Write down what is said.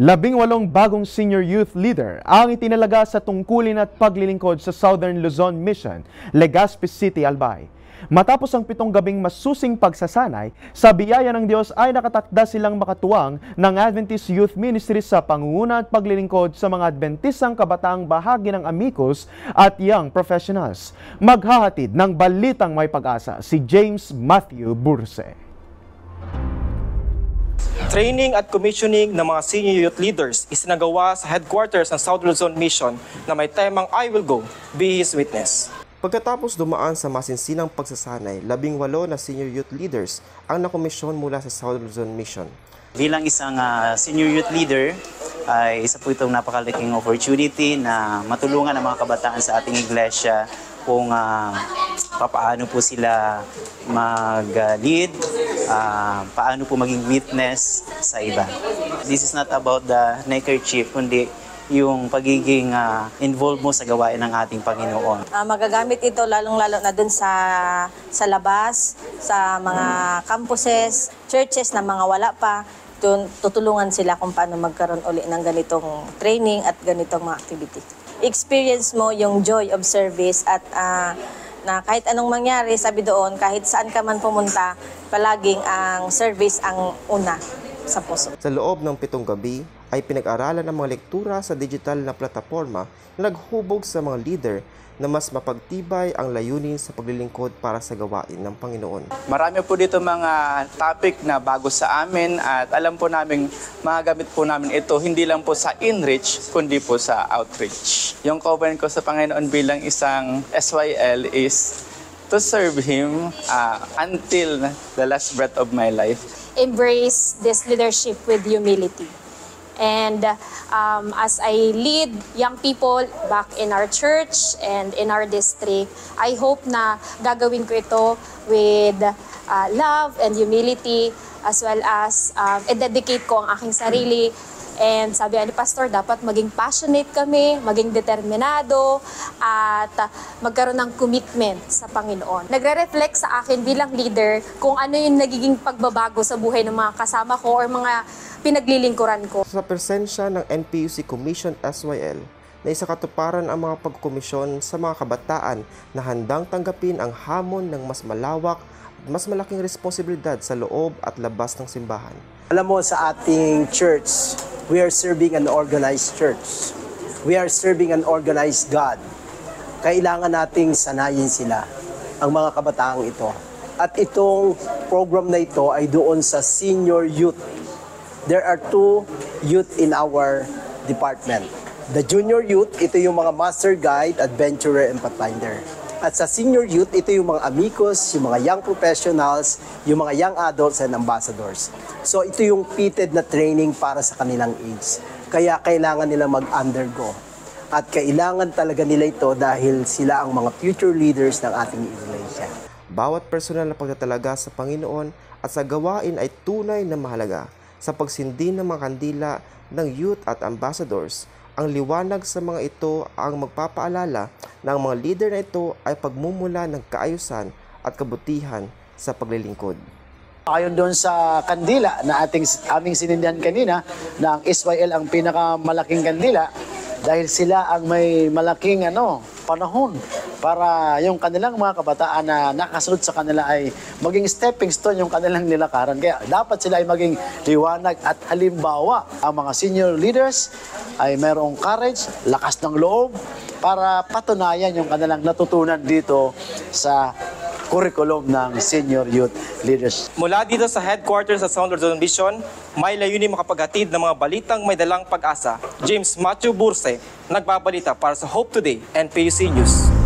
Labing walong bagong senior youth leader ang itinalaga sa tungkulin at paglilingkod sa Southern Luzon Mission, Legazpi City, Albay. Matapos ang pitong gabing masusing pagsasanay, sa biyaya ng Diyos ay nakatakda silang makatuwang ng Adventist Youth Ministry sa pangunguna at paglilingkod sa mga Adventisang kabataang bahagi ng amigos at young professionals. Maghahatid ng balitang may pag-asa si James Matthew Burse. Training at commissioning ng mga senior youth leaders isinagawa sa headquarters ng South Luzon Mission na may temang I will go, be His witness. Pagkatapos dumaan sa masinsinang pagsasanay, labing walo na senior youth leaders ang nakomisyon mula sa South Luzon Mission. Bilang isang ah, senior youth leader, ay isa po itong napakalaking opportunity na matulungan ang mga kabataan sa ating iglesia kung ah, papaano po sila mag-lead, ah, paano po maging witness sa iba. This is not about the neckerchief, kundi yung pagiging ah, involved mo sa gawain ng ating Panginoon. Ah, magagamit ito lalong-lalo na dun sa sa labas, sa mga campuses, churches na mga wala pa. Dun, tutulungan sila kung paano magkaroon uli ng ganitong training at ganitong mga activity. Experience mo yung joy of service at ah, na kahit anong mangyari, sabi doon, kahit saan ka man pumunta, palaging ang service ang una sa puso. Sa loob ng pitong gabi ay pinag-aralan ng mga lektura sa digital na plataforma na naghubog sa mga leader na mas mapagtibay ang layunin sa paglilingkod para sa gawain ng Panginoon. Marami po dito mga topic na bago sa amin at alam po namin magagamit po namin ito hindi lang po sa inreach kundi po sa outreach. Yung covenant ko sa Panginoon bilang isang SYL is to serve Him uh, until the last breath of my life. embrace this leadership with humility. And um, as I lead young people back in our church and in our district, I hope na gagawin ko ito with uh, love and humility as well as um, i-dedicate ko ang aking sarili And sabi ni Pastor, dapat maging passionate kami, maging determinado, at magkaroon ng commitment sa Panginoon. Nagre-reflect sa akin bilang leader kung ano yung nagiging pagbabago sa buhay ng mga kasama ko or mga pinaglilingkuran ko. Sa presensya ng NPUC Commission SYL, na isa katuparan ang mga pagkomisyon sa mga kabataan na handang tanggapin ang hamon ng mas malawak at mas malaking responsibilidad sa loob at labas ng simbahan. Alam mo, sa ating church, we are serving an organized church. We are serving an organized God. Kailangan nating sanayin sila, ang mga kabataang ito. At itong program na ito ay doon sa senior youth. There are two youth in our department. The junior youth, ito yung mga master guide, adventurer, and pathfinder. At sa senior youth, ito yung mga amigos, yung mga young professionals, yung mga young adults and ambassadors. So ito yung pitted na training para sa kanilang age. Kaya kailangan nila mag-undergo. At kailangan talaga nila ito dahil sila ang mga future leaders ng ating iglesia. Bawat personal na pagtatalaga sa Panginoon at sa gawain ay tunay na mahalaga sa pagsindi ng mga kandila ng youth at ambassadors. Ang liwanag sa mga ito ang magpapaalala na ang mga leader na ito ay pagmumula ng kaayusan at kabutihan sa paglilingkod. Ayon doon sa kandila na ating aming sinindihan kanina na ang Israel ang pinakamalaking kandila dahil sila ang may malaking ano panahon para yung kanilang mga kabataan na nakasunod sa kanila ay maging stepping stone yung kanilang nilakaran. Kaya dapat sila ay maging liwanag at halimbawa. Ang mga senior leaders ay merong courage, lakas ng loob para patunayan yung kanilang natutunan dito sa curriculum ng senior youth leaders. Mula dito sa headquarters sa South Luzon Mission, may layunin makapaghatid ng mga balitang may dalang pag-asa. James Matthew Burse, nagbabalita para sa Hope Today and PUC News.